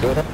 do it.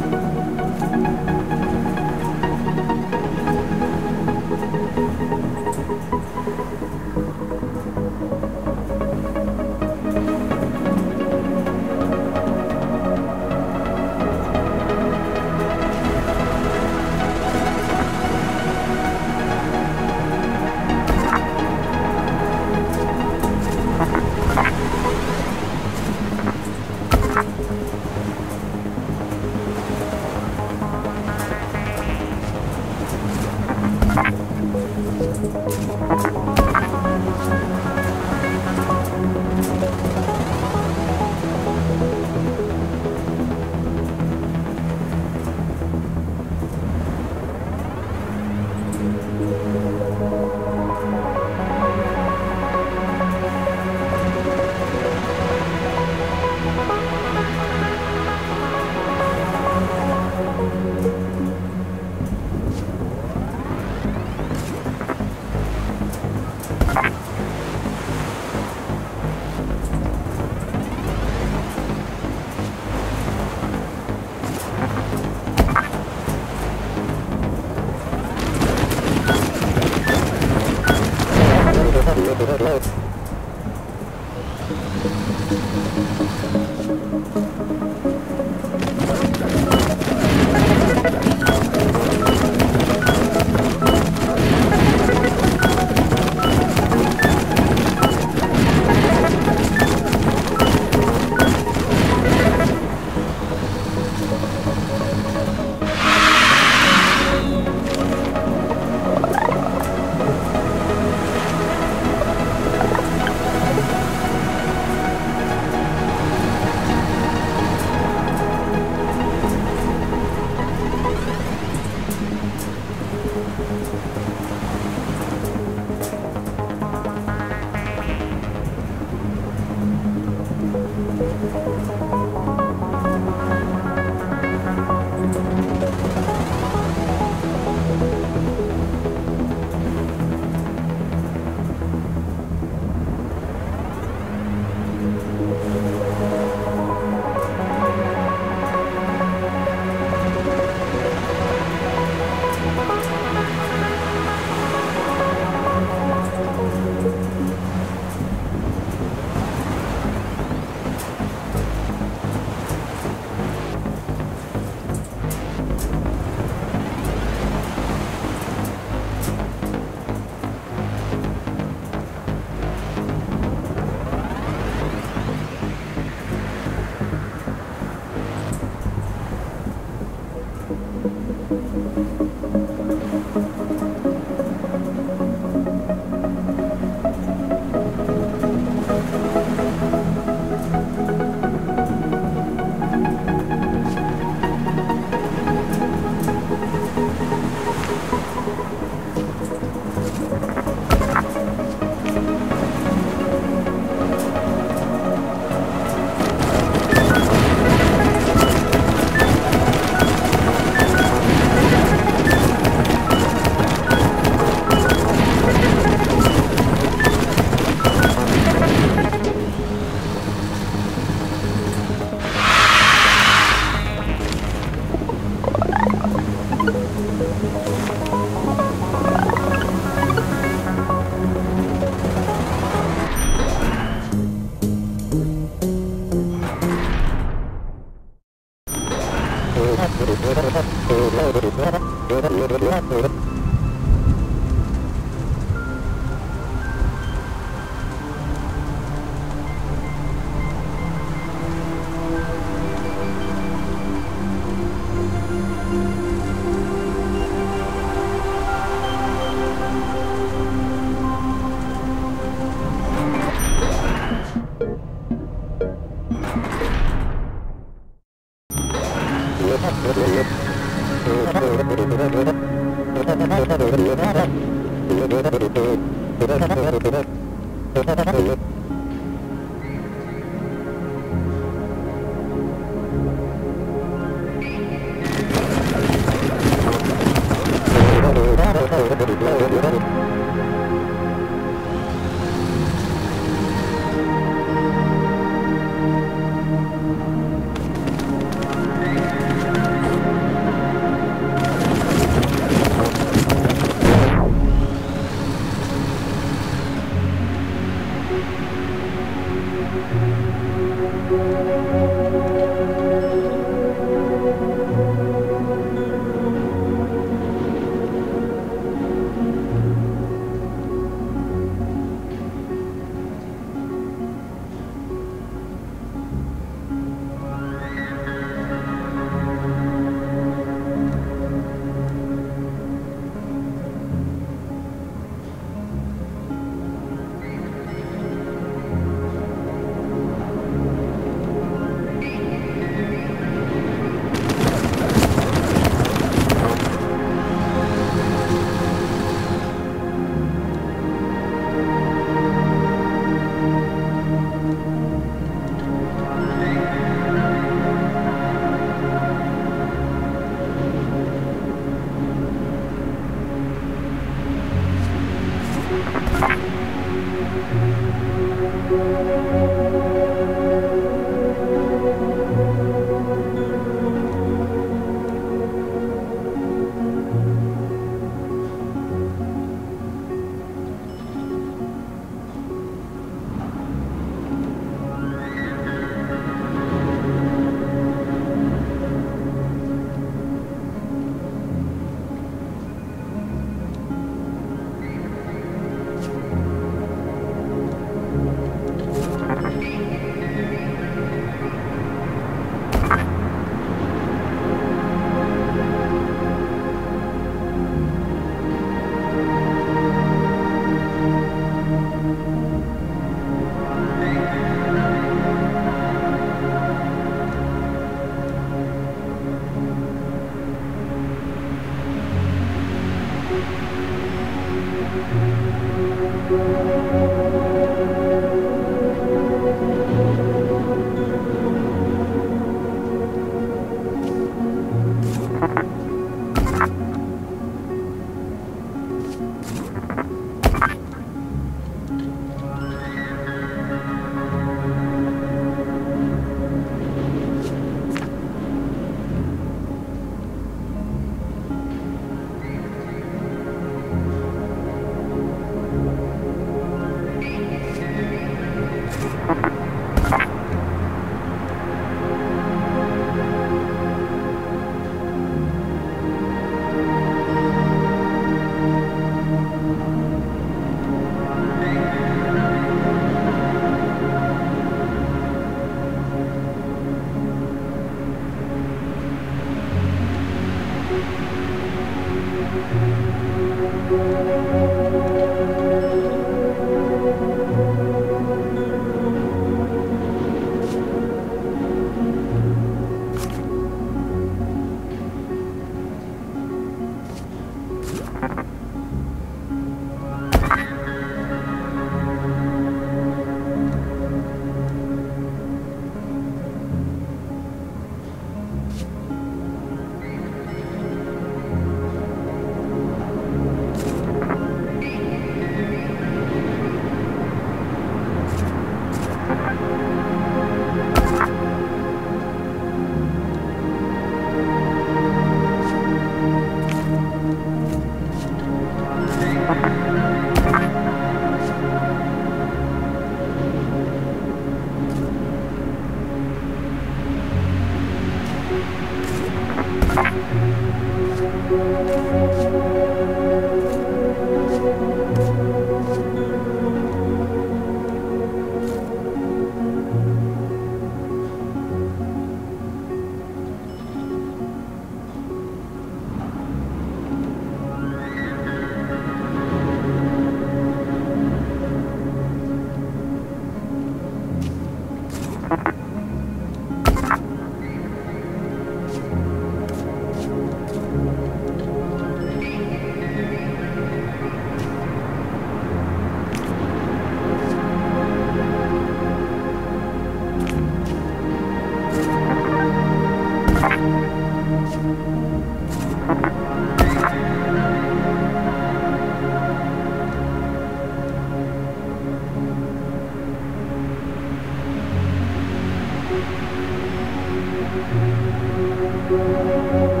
Música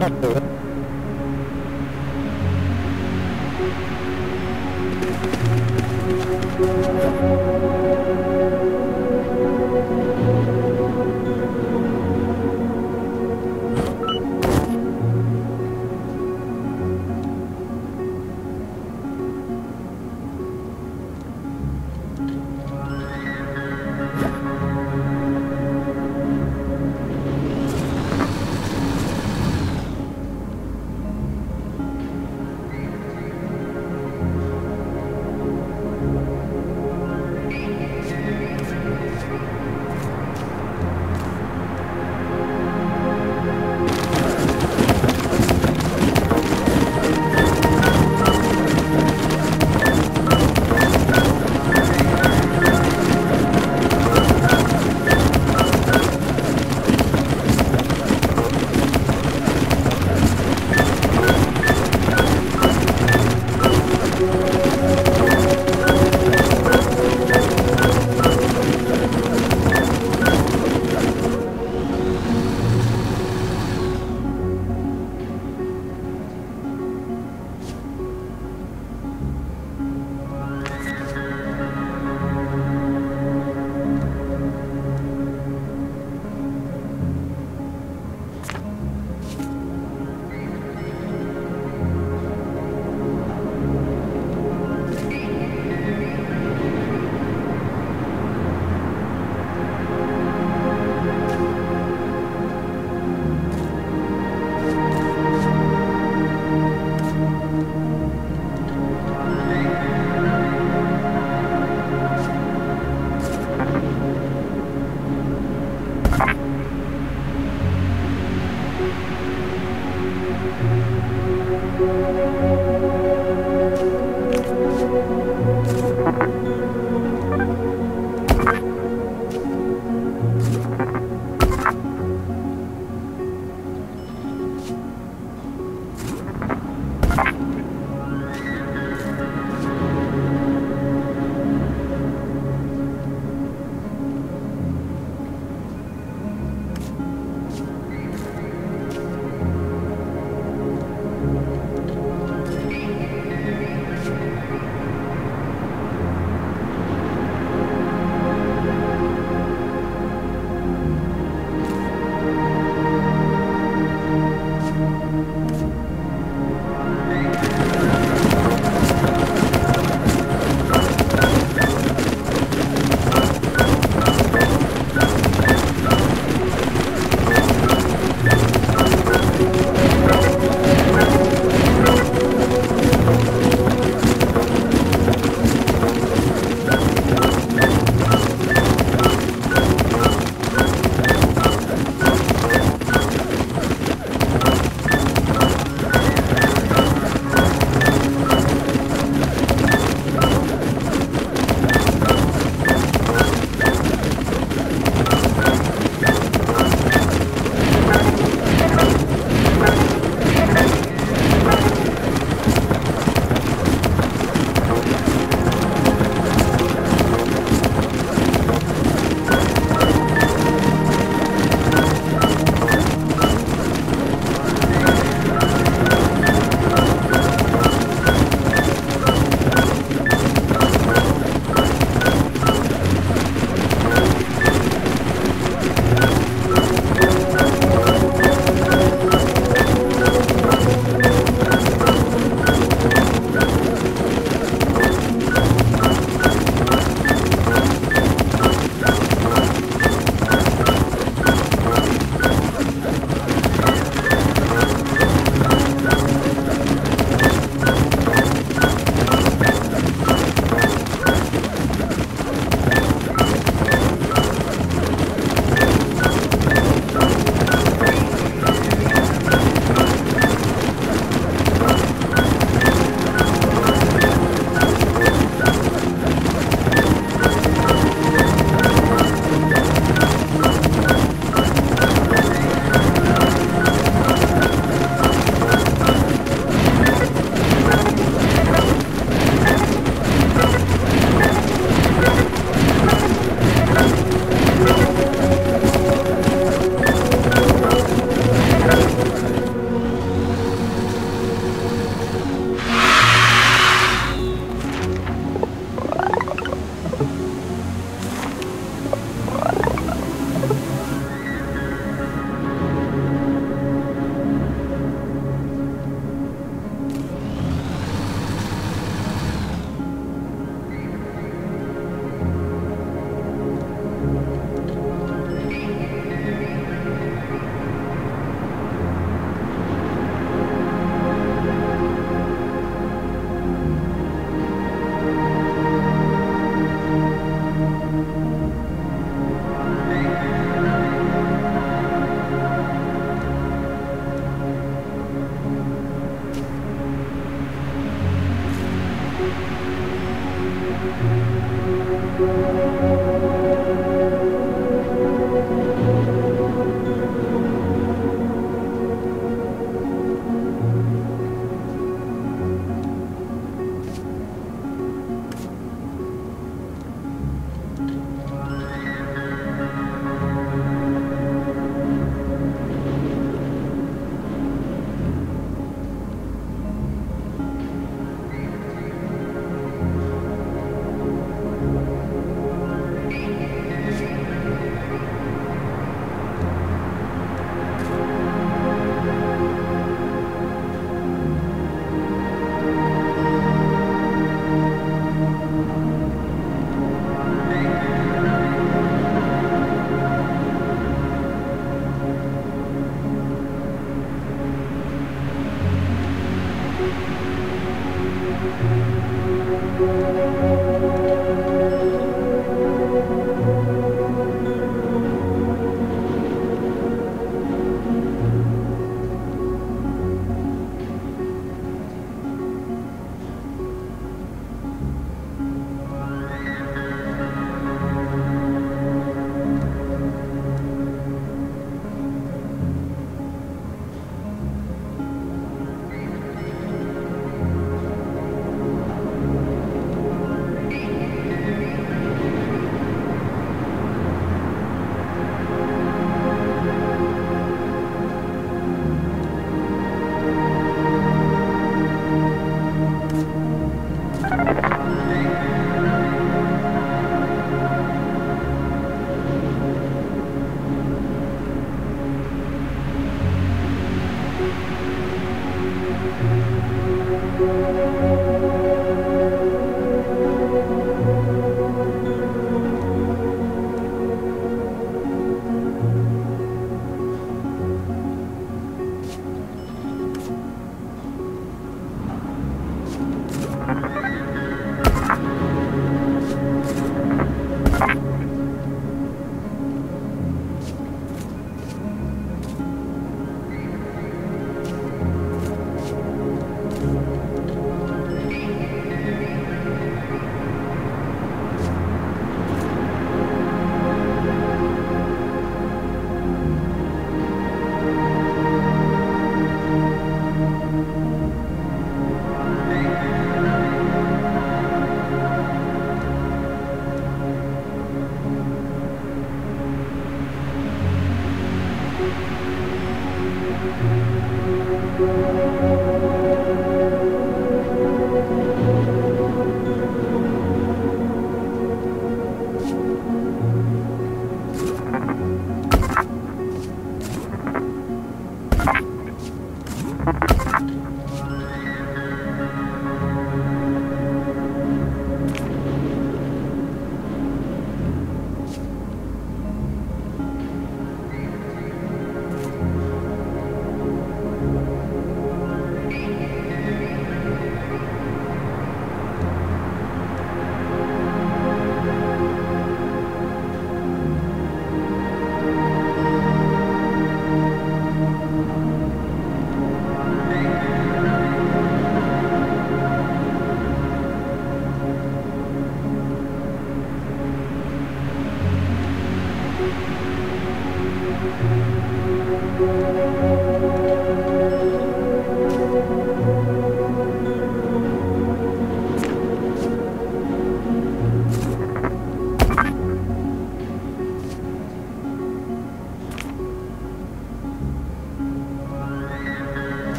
đất nước